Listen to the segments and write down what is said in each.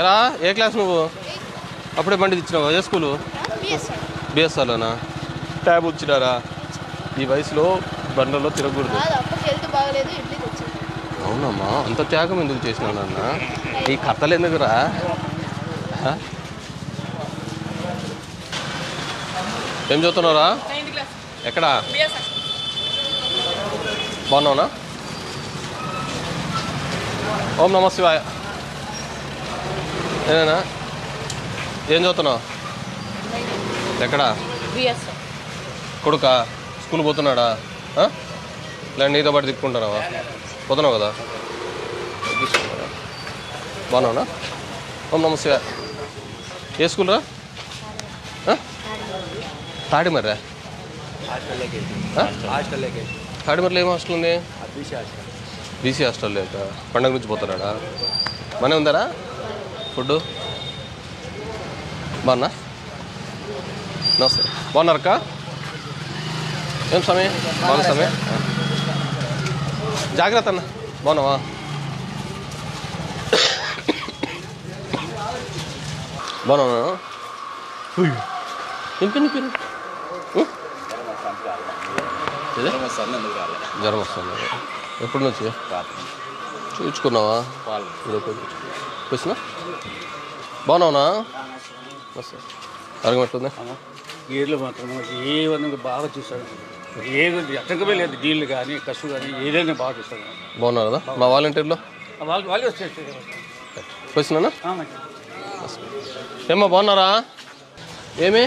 ఎలా? ఏ క్లాస్ నువ్వు? అప్పుడే బండి తెచ్చినావా? ఏ స్కూలు? బిఎస్ఆర్ బిఎస్ఆర్లోనా ట్యాబ్ వచ్చినారా ఈ వయసులో బండ్లలో తిరగకూడదు. అవునమ్మా అంత త్యాగం ఎందుకు చేసినావు నాన్న? ఈ కథలు ఎందుకురా? ఏం చదువుతున్నావురా? ఎక్కడా? బాగున్నావునా? ఓం నమ శివాయ. ఏనేనా ఏం చదువుతున్నావు? ఎక్కడా? కొడుకా? స్కూల్ పోతున్నాడా? లేదా నీతో పాటు తిప్పుకుంటున్నావా? పోతున్నావు కదా? బాగున్నావునా? ఓం నమ శివాయ. ఏ స్కూల్ రా? హాస్టల్లోకి ఆ? హాస్టల్లోకి తాడిమర్లో ఏం హాస్టల్ ఉంది? BC hostel. లేక? పండగ నుంచి పోతున్నాడా? మనే ఉందారా? ఫుడ్ బాగున్నా? నమస్తే. బాగున్నారక్క ఏం సమయం బాగున్నా సమయం జాగ్రత్త అన్న. బాగున్నావా? బాగున్నా ఇంక జ్వరం వస్తుంది. ఎప్పటి నుంచి? చూపించుకున్నావా చూసినా బాగున్నావునా? వస్తా అరగం ఎట్లుంది? గేర్లు మాత్రం ఏ విధంగా బాగా చూస్తాడు ఏది ఎక్కడికి లేదు డీల్ కానీ కసు కానీ ఏదైనా బాగా చూస్తాడు బాగున్నారు కదా? మా వాలంటీర్లో? వాళ్ళు వాళ్ళు ఏమ్మా బాగున్నారా? ఏమి?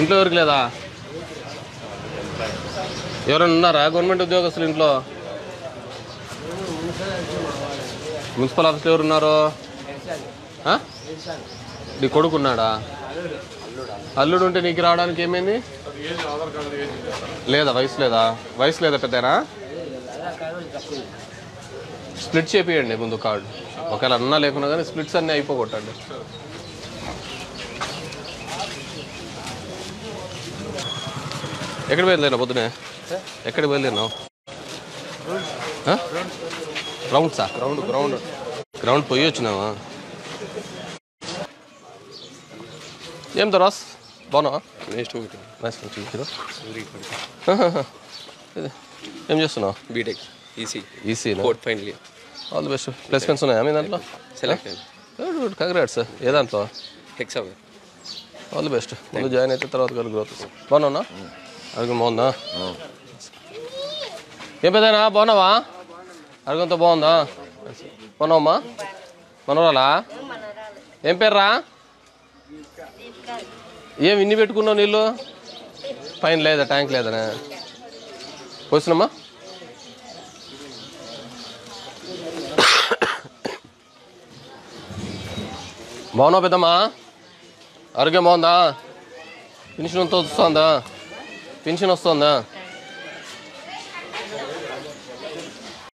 ఇంట్లో ఎవరికి లేదా? ఎవరైనా ఉన్నారా? గవర్నమెంట్ ఉద్యోగస్తులు ఇంట్లో? మున్సిపల్ ఆఫీస్లో ఎవరు ఉన్నారు నీ కొడుకు ఉన్నాడా అల్లుడు ఉంటే నీకు రావడానికి ఏమైంది? లేదా వయసు లేదా? వయసు లేదా పెద్దనా? స్ప్లిట్ చేపియండి ముందు కార్డు. ఒకవేళ అన్నా లేకున్నా కానీ స్ప్లిట్స్ అన్నీ అయిపోగొట్టండి. ఎక్కడ బయలుదేరినా పొద్దునే? ఎక్కడ బయలుదేరినావు? రౌండ్సా గ్రౌండ్ గ్రౌండ్ గ్రౌండ్ పోయి వచ్చినావా? ఏం దరాస్ బాగున్నావా? నెక్స్ట్ ఏం చేస్తున్నావు? BTech EC ఈసీనా fourth final all the best placements ఉన్నాయా మీ దాంట్లో? సెలెక్ట్ గుడ్ గుడ్ కంగ్రాట్స్ ఏ దాంట్లో? హెక్సా ఆల్ ది బెస్ట్ ముందు జాయిన్ అయితే తర్వాత కలిగి గ్రోత్ బాగున్నావునా అరగం బాగుందా? ఏం పెద్దనా బాగున్నావా? అరగంతా బాగుందా? మనోమ్మా మనోరాలా? ఏం పేర్రా? ఏం ఇన్ని పెట్టుకున్నావు నీళ్ళు? పైన లేదా ట్యాంక్ లేదనే. పోసినమ్మా బాగున్నావు పెద్దమ్మా? ఆరోగ్యం బాగుందా? పెన్షన్ అంతా వస్తుందా? పెన్షన్ వస్తుందా?